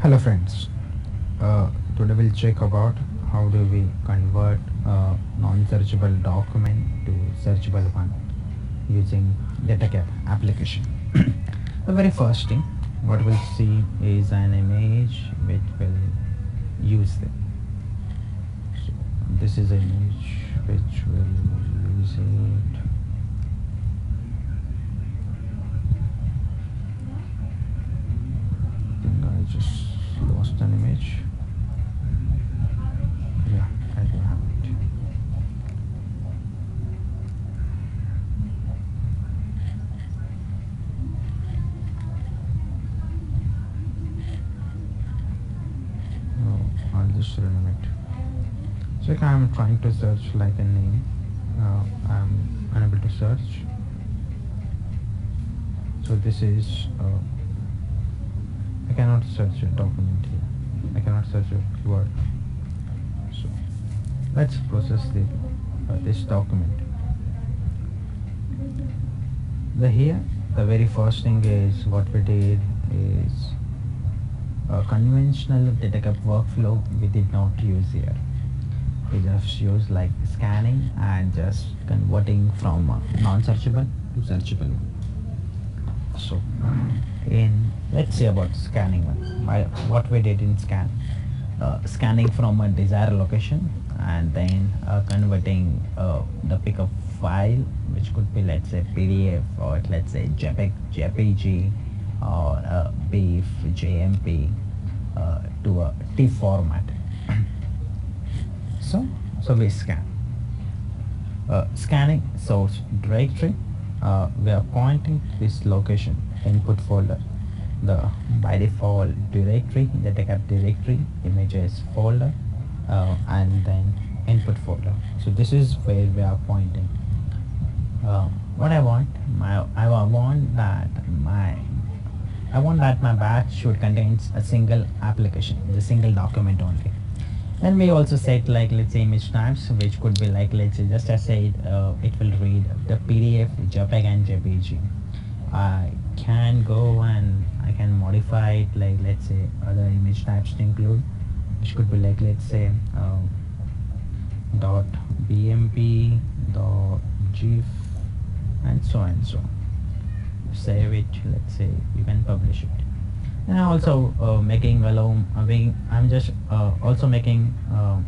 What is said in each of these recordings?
Hello friends. Uh, today we'll check about how do we convert a non-searchable document to searchable one using DataCap application. the very first thing what we'll see is an image which will use them. This is an image which will use it. I think I just lost an image. Yeah, I do have it. Oh, I'll just rename it. So if I'm trying to search like a name, uh, I'm unable to search. So this is, uh, cannot search a document here. I cannot search a keyword. So let's process the uh, this document. The here, the very first thing is what we did is a conventional Datacap workflow we did not use here. We just use like scanning and just converting from uh, non-searchable to searchable. So in let's say about scanning one, what we did in scan, uh, scanning from a desired location and then uh, converting uh, the pickup file which could be let's say PDF or let's say JPEG, JPG or uh, BIF, JMP uh, to a TIFF format. so, so we scan. Uh, scanning source directory, uh, we are pointing this location input folder. The by default directory, the backup directory, images folder, uh, and then input folder. So this is where we are pointing. Uh, what I want, my I want that my I want that my batch should contain a single application, the single document only. Then we also set like let's say image types, which could be like let's say just as i said, uh, it will read the PDF, JPEG, and JPG. I can go and can modify it like let's say other image types to include, which could be like let's say uh, dot BMP, dot GIF, and so and so save it let's say you can publish it. And also uh, making alone I mean, I'm just uh, also making uh,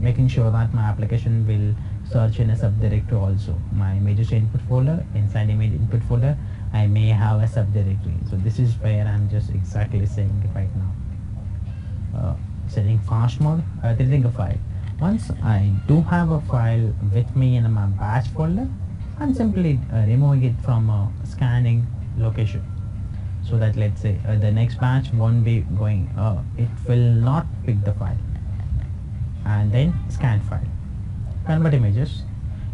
making sure that my application will search in a subdirectory also. My images input folder inside image input folder I may have a subdirectory. So this is where I'm just exactly saying it right now. Uh, setting fast mode uh, deleting a file. Once I do have a file with me in my batch folder I'm simply uh, removing it from a scanning location. So that let's say uh, the next batch won't be going uh, it will not pick the file. And then scan file. Convert images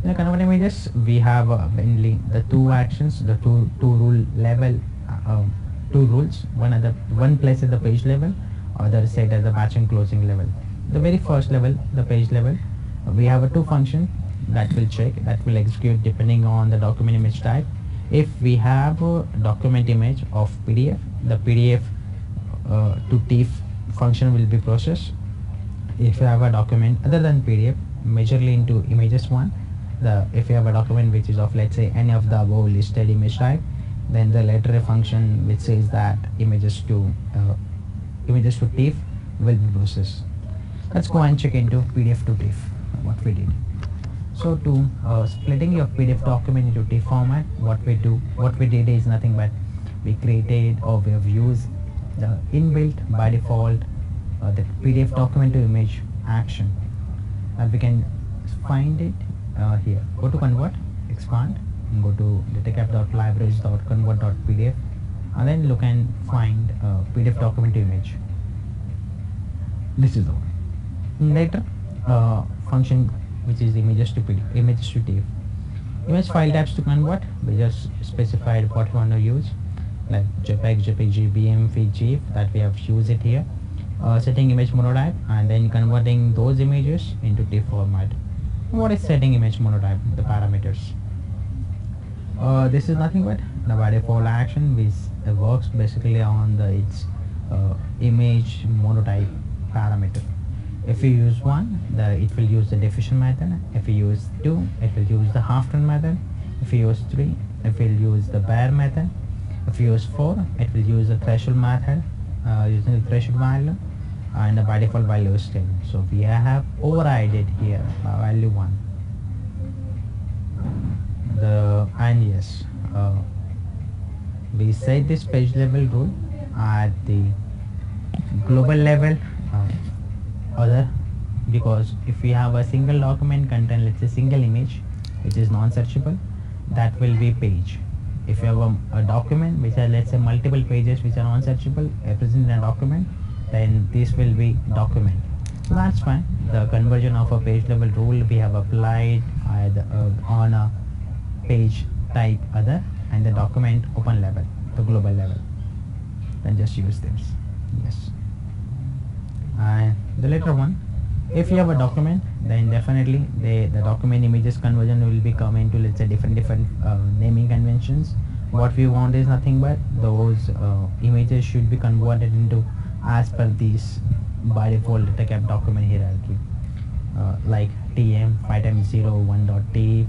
in the convert images we have uh, mainly the two actions the two two rule level uh, um, two rules. One at the one place at the page level other set at the batch and closing level. The very first level the page level we have a two function that will check that will execute depending on the document image type. If we have a document image of pdf the pdf uh, to TIFF function will be processed. If you have a document other than pdf majorly into images one the if you have a document which is of let's say any of the above listed image type then the later function which says that images to uh, images to TIFF will be processed let's go and check into pdf to TIFF what we did so to uh, splitting your PDF document into TIFF format, what we do, what we did is nothing but we created or we have used the inbuilt by default uh, the PDF document to image action. And we can find it uh, here. Go to convert, expand, and go to datacap.libraries.convert.pdf, and then look and find uh, PDF document image. This is the one. Later, uh, function which is images to PDF, images to. Image file types to convert, we just specified what we want to use, like JPEG, JPG, BMP, GIF that we have used it here. Uh, setting image monotype and then converting those images into TIFF format. What is setting image monotype? The parameters. Uh, this is nothing but the by default action which uh, works basically on the its uh, image monotype parameter if you use one the it will use the diffusion method if you use two it will use the half-tone method if you use three it will use the Bayer method if you use four it will use the threshold method uh, using the threshold value and the by default value is 10 so we have overridden here uh, value 1 the and yes uh, we set this page level rule at the global level uh, other because if we have a single document content let's say single image which is non-searchable that will be page. If you have a, a document which has let's say multiple pages which are non-searchable represented in a document then this will be document. So that's fine. The conversion of a page level rule we have applied uh, on a page type other and the document open level the global level. Then just use this. Yes. And the later one if you have a document then definitely the the document images conversion will be coming to let's say different different uh, naming conventions. What we want is nothing but those uh, images should be converted into as per these by default Datacap document hierarchy uh, like tm 5 times 0 1 dot t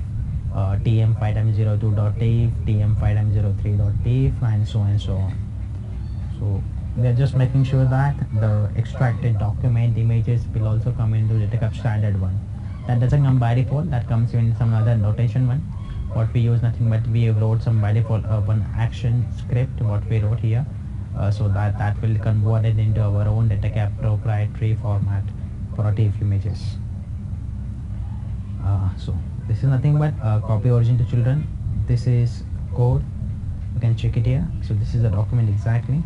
uh, tm 5 times 0 2 dot t tm 5 times 0 3 dot t and so on and so on. So we are just making sure that the extracted document images will also come into the standard one. That doesn't come by default that comes in some other notation one. What we use nothing but we wrote some by default uh, one action script what we wrote here so that that will convert it into our own datacap proprietary format for our TIFF images. Uh, so this is nothing but uh, copy origin to children. This is code. You can check it here. So this is the document exactly.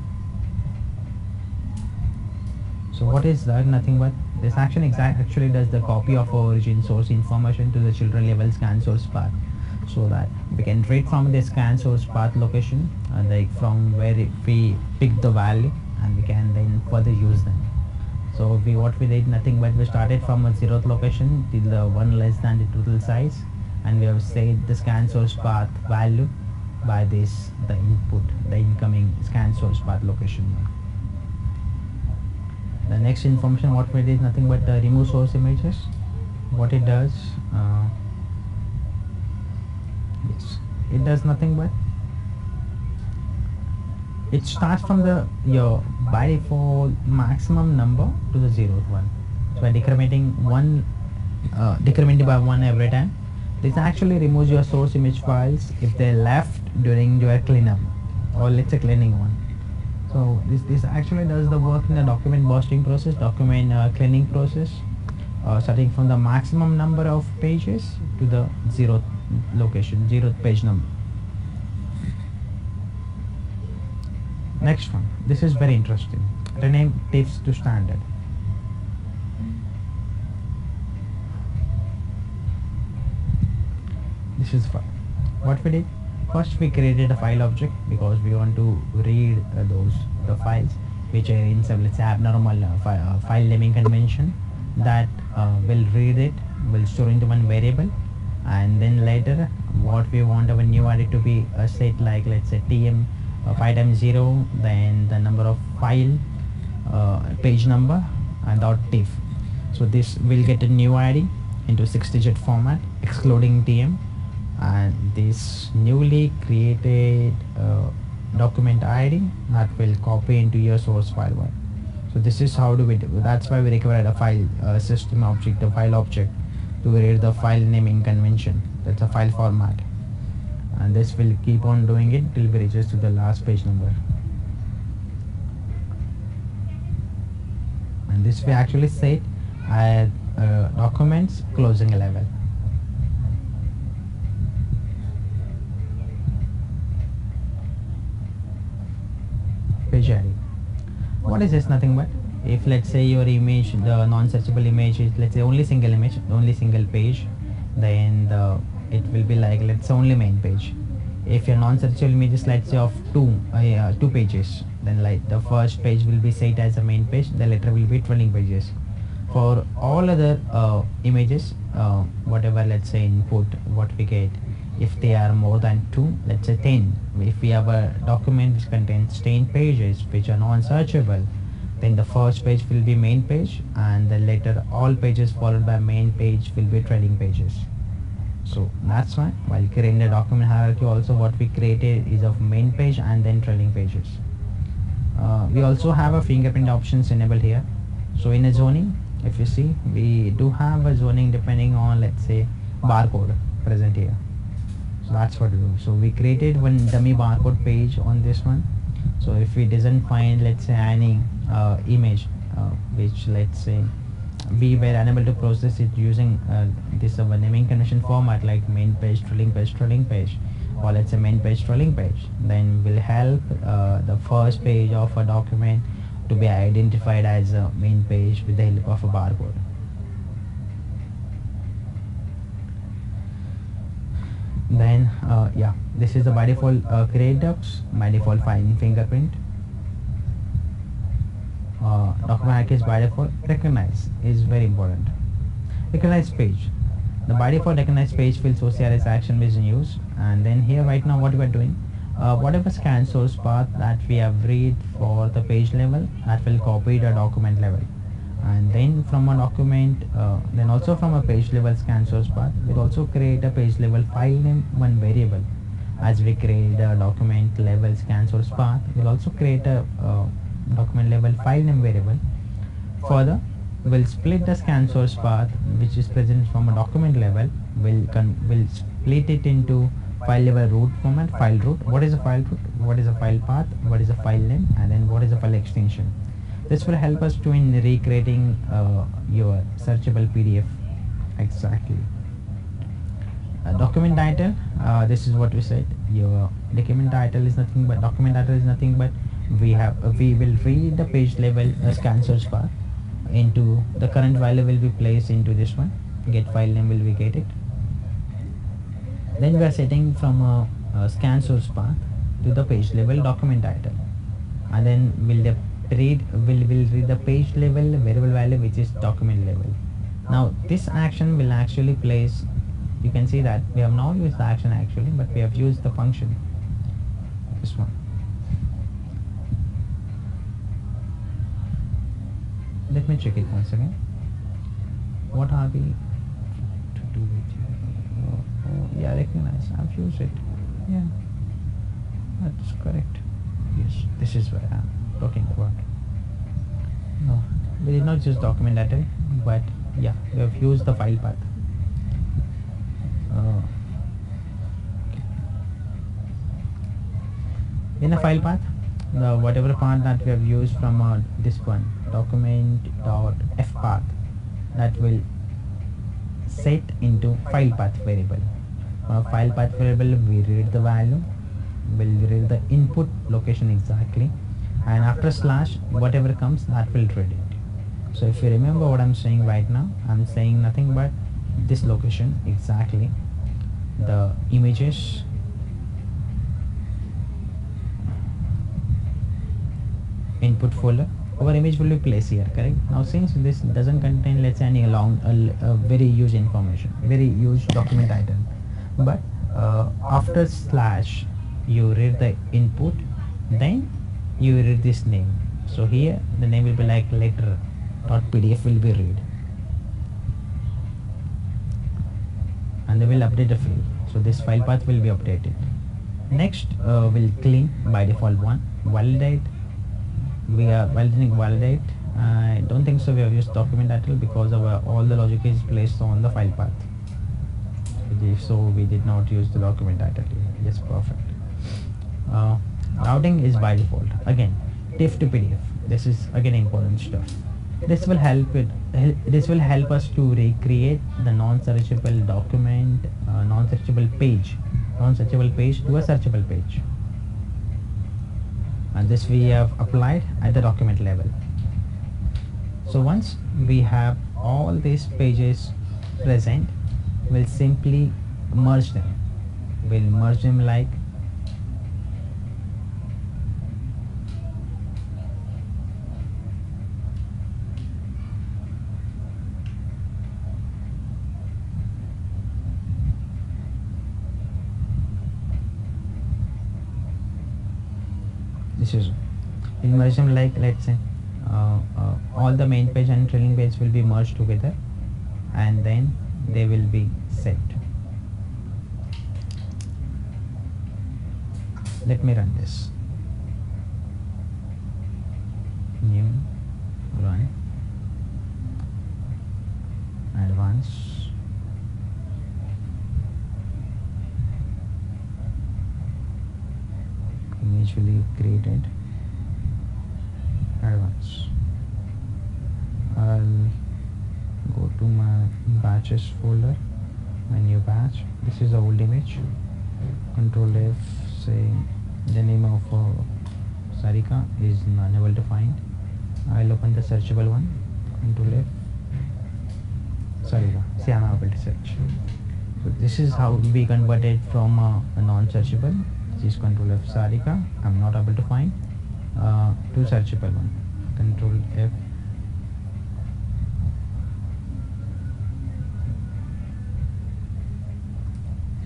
So what is that? Nothing but this action exact actually does the copy of origin source information to the children level scan source path so that we can read from the scan source path location uh, like from where we pick the value and we can then further use them. So we what we did nothing but we started from a zeroth location till the one less than the total size and we have set the scan source path value by this the input the incoming scan source path location. The next information what we did is nothing but the remove source images. What it does uh, it does nothing but it starts from the your by default maximum number to the zeroth one. So by decrementing one uh, decrementing by one every time this actually removes your source image files if they're left during your cleanup or let's say cleaning one. So this this actually does the work in the document bursting process document uh, cleaning process uh, starting from the maximum number of pages to the zeroth location zeroth page number. Next one. This is very interesting. Rename TIFFs to standard. This is fine what we did? First we created a file object because we want to read uh, those the files which are in some let's say abnormal uh, fi uh, file naming convention that uh, will read it will store into one variable and then later what we want our new ID to be a set like let's say tm uh, 5 times 0 then the number of file uh, page number and dot tiff so this will get a new id into six digit format excluding tm and this newly created uh, document ID that will copy into your source file one. So this is how do we do. That's why we require a file a system object, a file object to read the file naming convention. That's a file format, and this will keep on doing it till we reaches to the last page number. And this we actually set at uh, documents closing level. page id what is this nothing but if let's say your image the non-searchable image is let's say only single image only single page then the it will be like let's say only main page. If your non-searchable image is let's say of two uh, two pages then like the first page will be set as a main page the later will be 20 pages. For all other uh, images uh, whatever let's say input what we get if they are more than 2 let's say 10 if we have a document which contains 10 pages which are non-searchable then the first page will be main page and then later all pages followed by main page will be trailing pages. So that's why while creating the document hierarchy also what we created is of main page and then trailing pages. Uh, we also have a fingerprint options enabled here. So in a zoning if you see we do have a zoning depending on let's say barcode present here. So that's what we do. So we created one dummy barcode page on this one. So if we doesn't find let's say any image uh, which let's say we were unable to process it using uh, this uh, naming convention format like main page trailing page trailing page or let's say main page trailing page then will help uh, the first page of a document to be identified as a main page with the help of a barcode. Then uh, yeah this is the by default uh, create docs by default fine fingerprint uh, document is by default recognize is very important. Recognize page. The by default recognize page will socialize action based use. And then here right now what we are doing uh, whatever scan source path that we have read for the page level that will copy the document level. And then from a document uh, then also from a page level scan source path we'll also create a page level file name one variable. As we create a document level scan source path we'll also create a uh, document level file name variable. Further we'll split the scan source path which is present from a document level. We'll will split it into file level root format file root. What is a file root? What is a file path? What is a file name? And then what is a file extension? This will help us to in recreating uh, your searchable PDF exactly. Uh, document title uh, this is what we said. Your document title is nothing but document title is nothing but we have uh, we will read the page level uh, scan source path into the current value will be placed into this one. Get file name will be get it. Then we are setting from a, a scan source path to the page level document title and then will the read will will read the page level variable value which is document level. Now this action will actually place you can see that we have not used the action actually but we have used the function. This one let me check it once again. What are we to do with oh, oh, yeah recognize. I've used it. Yeah. That's correct. Yes this is what I'm talking about. No we did not use document title but yeah we have used the file path. Uh, in a file path the whatever path that we have used from uh, this one document dot f path that will set into file path variable. File path variable we read the value will read the input location exactly and after slash whatever comes that will read it. So if you remember what I'm saying right now I'm saying nothing but this location exactly the images input folder. Our image will be placed here correct? Now since this doesn't contain let's say any long uh, uh, very huge information very huge document item but uh, after slash you read the input then you read this name. So here the name will be like letter dot pdf will be read. And they will update the field so this file path will be updated. Next uh, will clean by default one validate we are validating validate. I don't think so we have used document title because of uh, all the logic is placed on the file path. So we did not use the document title yes perfect. Uh, routing is by default. Again TIFF to PDF. This is again important stuff. This will help it this will help us to recreate the non-searchable document uh, non-searchable page non-searchable page to a searchable page and this we have applied at the document level. So once we have all these pages present we'll simply merge them. We'll merge them like this is immersion like let's say uh, uh, all the main page and trailing page will be merged together and then they will be set. Let me run this. New run advanced initially created advanced I'll go to my batches folder my new batch. This is the old image. Control F say the name of uh, Sarika is unable to find. I'll open the searchable one. Control F. Sarika see I'm able to search. So this is how we converted from uh, a non-searchable is control F Sarika I'm not able to find. Uh, to searchable one. Control F.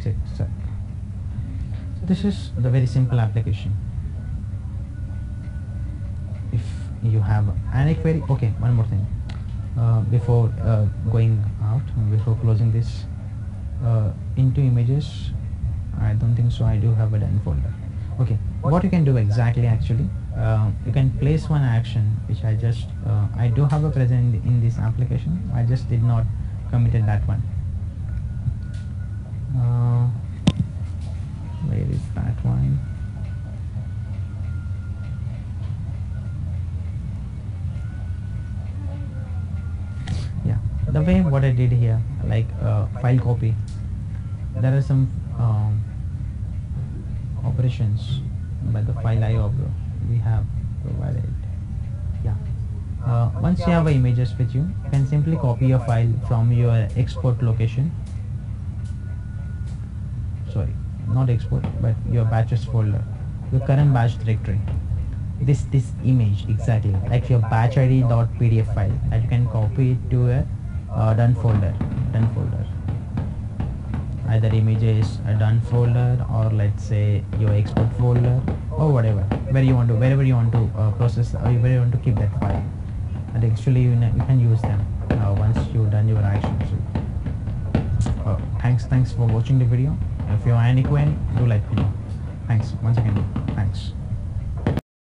Check check this is the very simple application. If you have any query okay one more thing. Uh, before uh, going out before closing this uh, into images I don't think so. I do have a done folder. Okay. What you can do exactly actually uh, you can place one action which I just uh, I do have a present in, this application. I just did not committed that one. Uh, where is that one? Yeah. The way what I did here like uh, file copy. There are some operations by the file IO we have provided. Yeah. Uh, once you have images with you you can simply copy a file from your export location. Sorry not export but your batches folder. Your current batch directory. This this image exactly. Like your batch id.pdf file that you can copy it to a uh, done folder. Done folder either images a done folder or let's say your export folder or whatever. Where you want to wherever you want to uh, process or where you want to keep that file. And actually you, you can use them uh, once you've done your actions. Uh, thanks thanks for watching the video. If you have any query do let me know. Thanks once again thanks